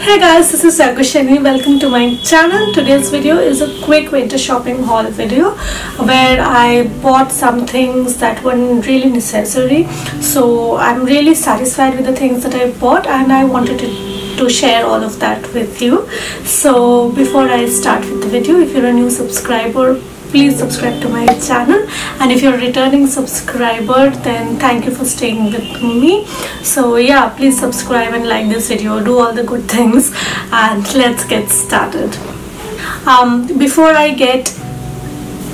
Hey guys, this is Jagyoseni. Welcome to my channel. Today's video is a quick winter shopping haul video where I bought some things that weren't really necessary. So I'm really satisfied with the things that I bought and I wanted to, to share all of that with you. So before I start with the video, if you're a new subscriber, please subscribe to my channel. And if you're a returning subscriber then thank you for staying with me. So yeah please subscribe and like this video. Do all the good things. And let's get started. Um, before I get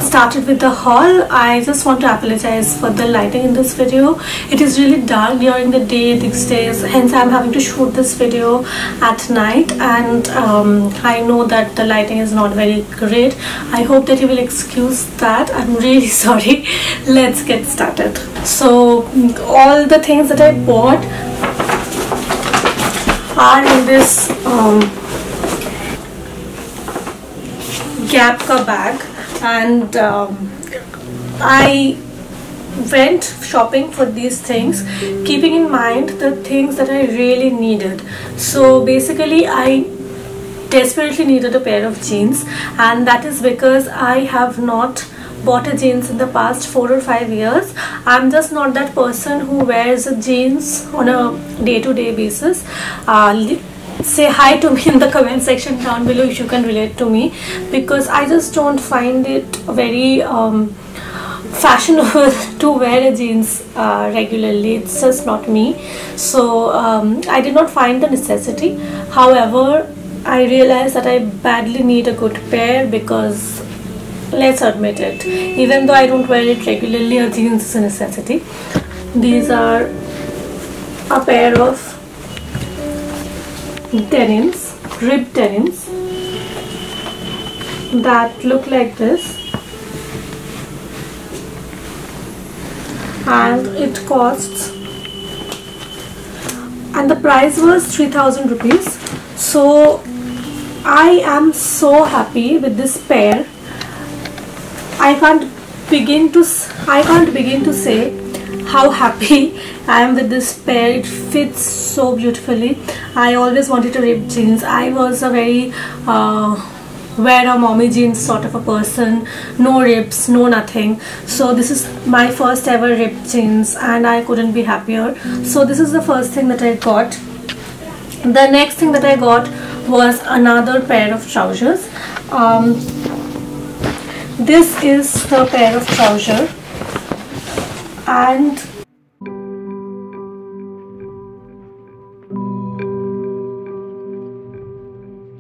started with the haul I just want to apologize for the lighting in this video. It is really dark during the day these days hence I'm having to shoot this video at night. And um, I know that the lighting is not very great. I hope that you will excuse that. I'm really sorry. Let's get started. So all the things that I bought are in this um, Gap ka bag and um, I went shopping for these things keeping in mind the things that I really needed. So basically I desperately needed a pair of jeans. And that is because I have not bought a jeans in the past four or five years. I'm just not that person who wears jeans on a day-to-day -day basis. Uh, say hi to me in the comment section down below if you can relate to me. Because I just don't find it very um, fashionable to wear jeans uh, regularly. It's just not me. So um, I did not find the necessity. However I realized that I badly need a good pair because let's admit it even though I don't wear it regularly a jeans is a necessity. These are a pair of denims, rib denims that look like this. And it costs and the price was 3000 rupees. So I am so happy with this pair. I can't begin to I can't begin to say how happy I am with this pair. It fits so beautifully. I always wanted to rip jeans. I was a very uh, wear a mommy jeans sort of a person. No rips no nothing. So this is my first ever ripped jeans and I couldn't be happier. So this is the first thing that I got. The next thing that I got was another pair of trousers. Um, this is the pair of trousers and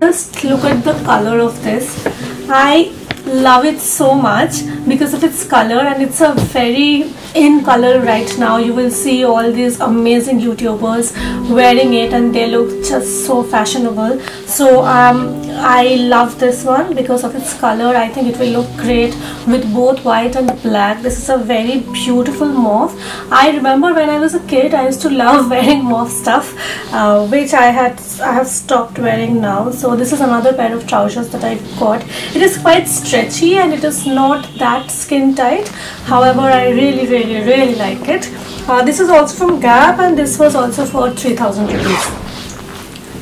just look at the color of this. I love it so much because of its color and it's a very in color right now you will see all these amazing youtubers wearing it and they look just so fashionable. So um, I love this one because of its color. I think it will look great with both white and black. This is a very beautiful mauve. I remember when I was a kid I used to love wearing mauve stuff uh, which I had I have stopped wearing now. So this is another pair of trousers that I've got. It is quite stretchy and it is not that skin tight. However I really really really like it. Uh, this is also from Gap and this was also for 3000 rupees.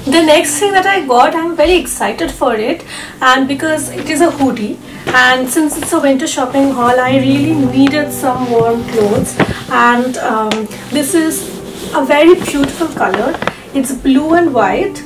The next thing that I got I'm very excited for it and because it is a hoodie and since it's a winter shopping haul I really needed some warm clothes and um, this is a very beautiful color. It's blue and white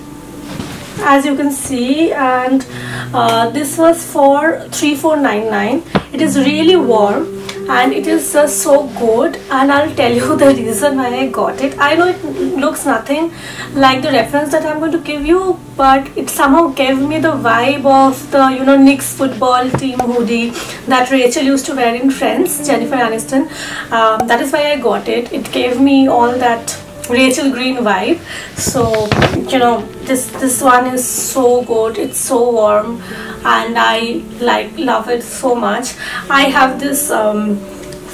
as you can see and uh, this was for 3499 it is really warm and it is just so good and I'll tell you the reason why I got it. I know it looks nothing like the reference that I'm going to give you but it somehow gave me the vibe of the you know Knicks football team hoodie that Rachel used to wear in Friends, Jennifer Aniston. Um, that is why I got it. It gave me all that Rachel Green vibe. So you know this this one is so good. It's so warm. And I like love it so much. I have this um,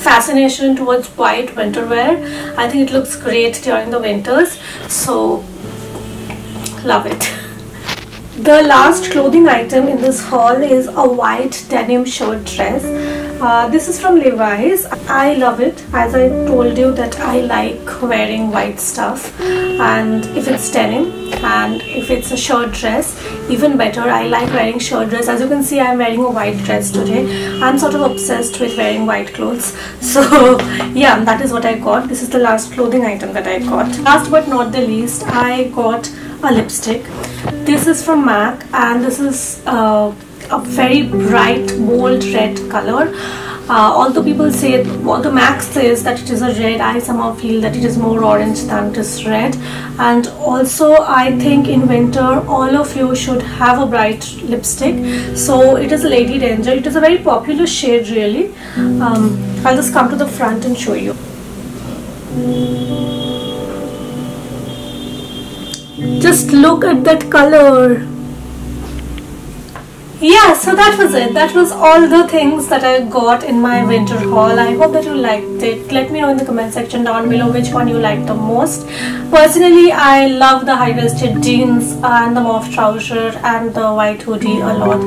fascination towards white winter wear. I think it looks great during the winters. So love it. The last clothing item in this haul is a white denim shirt dress uh, this is from Levi's. I love it. As I told you that I like wearing white stuff. And if it's denim and if it's a shirt dress even better I like wearing shirt dress. As you can see I'm wearing a white dress today. I'm sort of obsessed with wearing white clothes. So yeah that is what I got. This is the last clothing item that I got. Last but not the least I got a lipstick. This is from MAC and this is uh, a very bright bold red color. Uh, although people say although Max says that it is a red I somehow feel that it is more orange than it is red. And also I think in winter all of you should have a bright lipstick. So it is Lady Danger it is a very popular shade really. Um, I'll just come to the front and show you. Just look at that color yeah so that was it. That was all the things that i got in my winter haul. I hope that you liked it. Let me know in the comment section down below which one you liked the most. Personally i love the high-waisted jeans and the mauve trouser and the white hoodie a lot.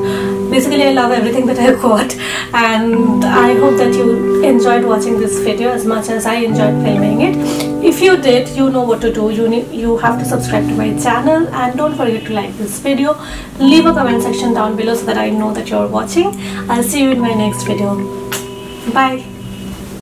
Basically i love everything that i got and i hope that you enjoyed watching this video as much as i enjoyed filming it if you did you know what to do. You need you have to subscribe to my channel and don't forget to like this video. Leave a comment section down below so that i know that you're watching. I'll see you in my next video. Bye